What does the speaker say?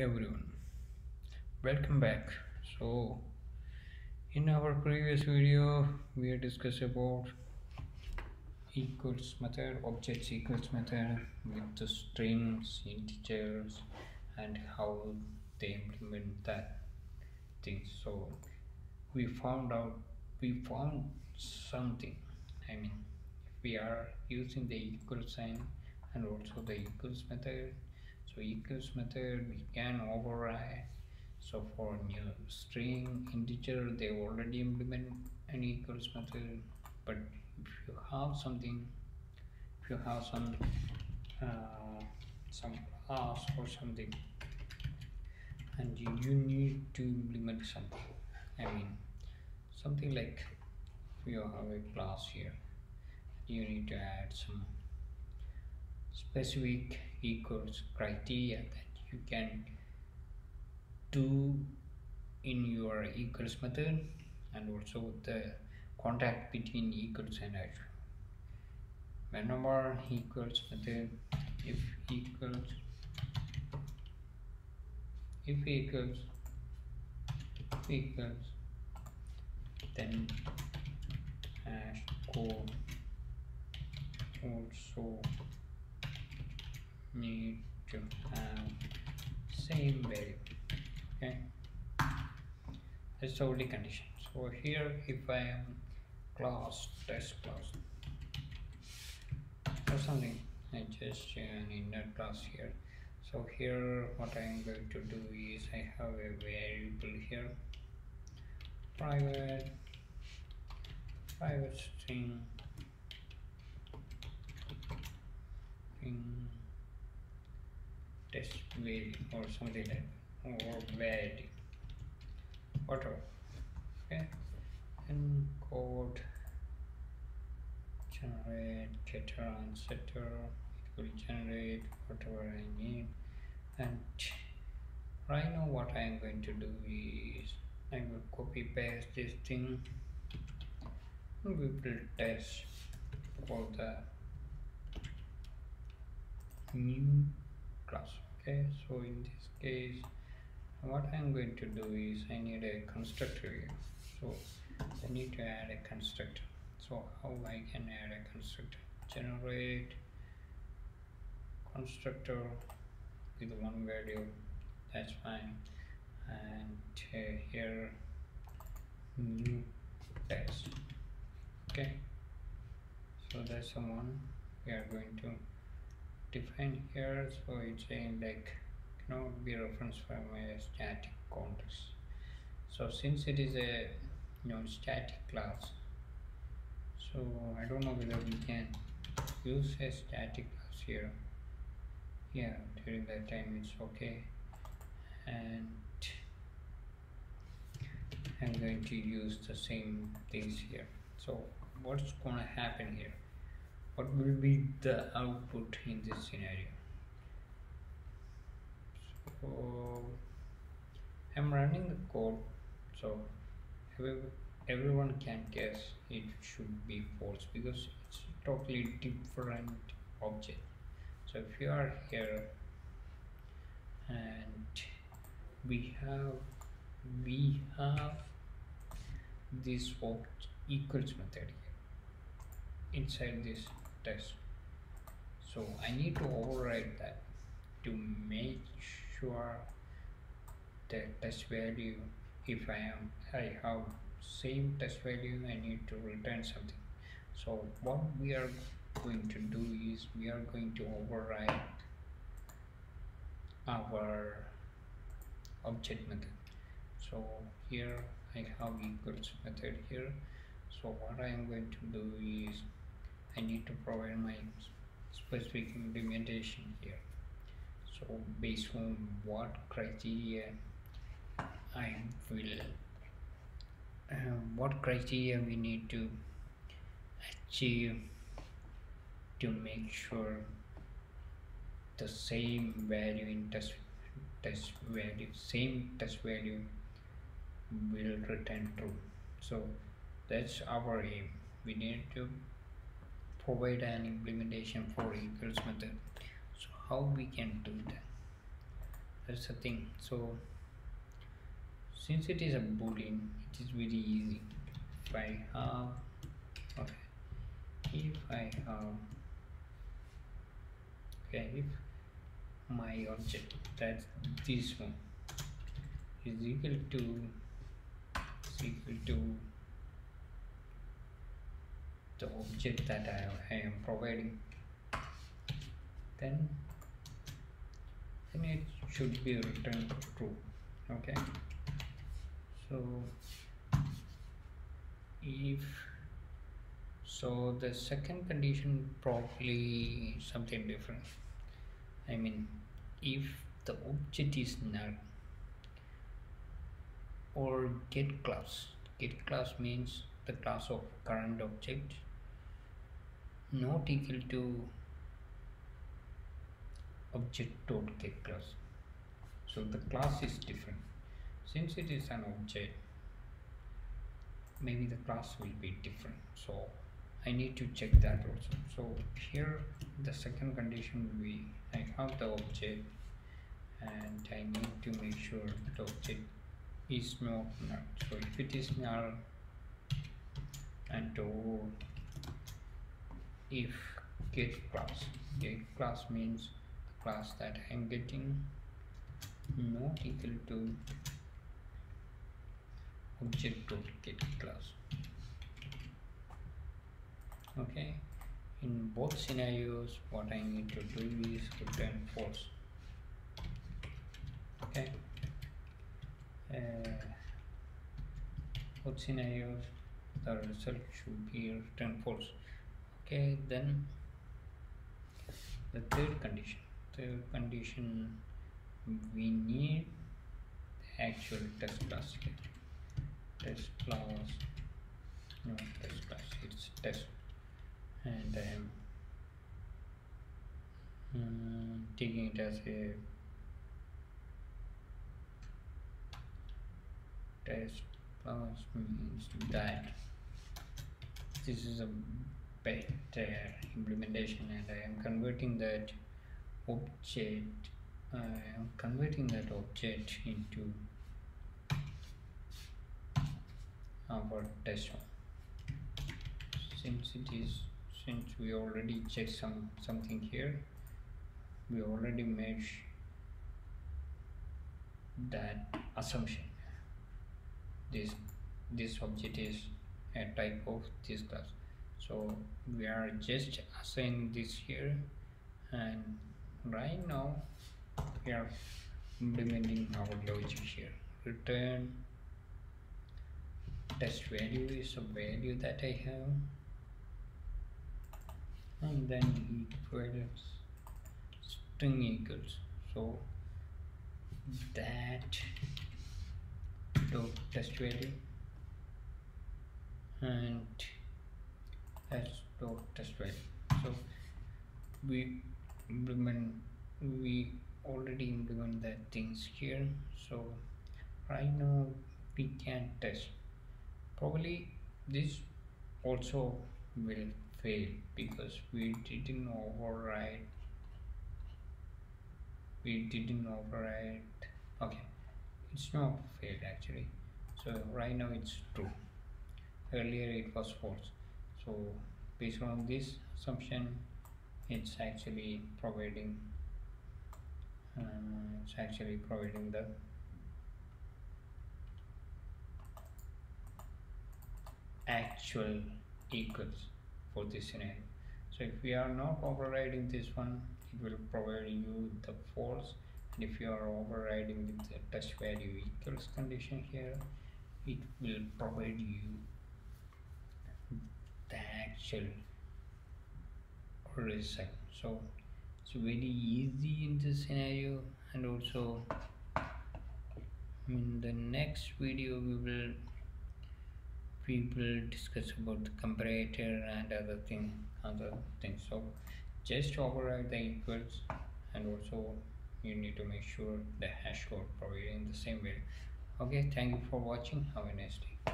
everyone. Welcome back. So in our previous video we discussed about equals method objects equals method with the strings integers and how they implement that thing. So we found out we found something. I mean we are using the equal sign and also the equals method so equals method we can override. So for new string integer they already implement an equals method. But if you have something if you have some uh, some class or something and you, you need to implement something i mean something like you have a class here you need to add some specific equals criteria that you can do in your equals method and also the contact between equals and add whenever equals method if equals if equals equals then hash code also need to have same value okay? That's the only condition. So here if I am class test class or something I just an inner class here. So here what I am going to do is I have a variable here. Private private string string test value or something like that or value whatever okay? And code generate getter and setter it will generate whatever I need. And right now what I am going to do is I will copy paste this thing. We will test for the new okay so in this case what I'm going to do is I need a constructor here. So I need to add a constructor. So how I can add a constructor? Generate constructor with one value. That's fine. And uh, here new test. Okay? So that's the one we are going to define here so it's saying like cannot be reference from a static context so since it is a you know static class so I don't know whether we can use a static class here. Yeah during that time it's okay. And I'm going to use the same things here. So what's gonna happen here what will be the output in this scenario? So I'm running the code so everyone can guess it should be false because it's totally different object. So if you are here and we have we have this equals method here inside this test. So I need to override that to make sure the test value if I am I have same test value I need to return something. So what we are going to do is we are going to override our object method. So here I have equals method here. So what I am going to do is I need to provide my specific implementation here. So based on what criteria I will uh, what criteria we need to achieve to make sure the same value in test test value same test value will return true. So that's our aim. We need to provide an implementation for equals method so how we can do that? That's the thing. So since it is a boolean it is very easy. If I have okay. If I have okay if my object that's this one is equal to is equal to the object that I, I am providing. Then then it should be returned true okay? So if so the second condition probably something different. I mean if the object is null or get class get class means the class of current object not equal to object dot get class. So the class is different. Since it is an object maybe the class will be different. So I need to check that also. So here the second condition will be I have the object and I need to make sure the object is not null. So if it is null and or if get class get class means class that I'm getting not equal to object dot get class. Okay? In both scenarios what I need to do is return false okay? Uh, both scenarios the result should be return false okay then the third condition. Third condition we need the actual test class test class no test class it's test. And I am um, taking it as a test class means that. This is a better implementation and I am converting that object I am converting that object into our test one since it is since we already checked some something here we already made that assumption. This this object is a type of this class so we are just assigning this here and right now we are implementing our logic here. Return test value is a value that I have and then equals string equals. So that dot test value and that's dot test value so we implement we already implement the things here. So right now we can test. Probably this also will fail because we didn't override. We didn't override. Okay. It's not failed actually. So right now it's true. Earlier it was false so based on this assumption it's actually providing uh, it's actually providing the actual equals for this scenario. So if we are not overriding this one it will provide you the false. And if you are overriding the test value equals condition here it will provide you the actual result so it's very easy in this scenario. And also in the next video we will we will discuss about the comparator and other thing other things. So just override the equals. And also you need to make sure the hash code provided in the same way. Okay thank you for watching. Have a nice day